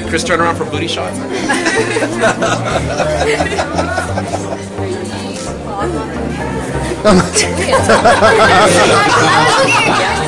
Chris, turn around for booty shot.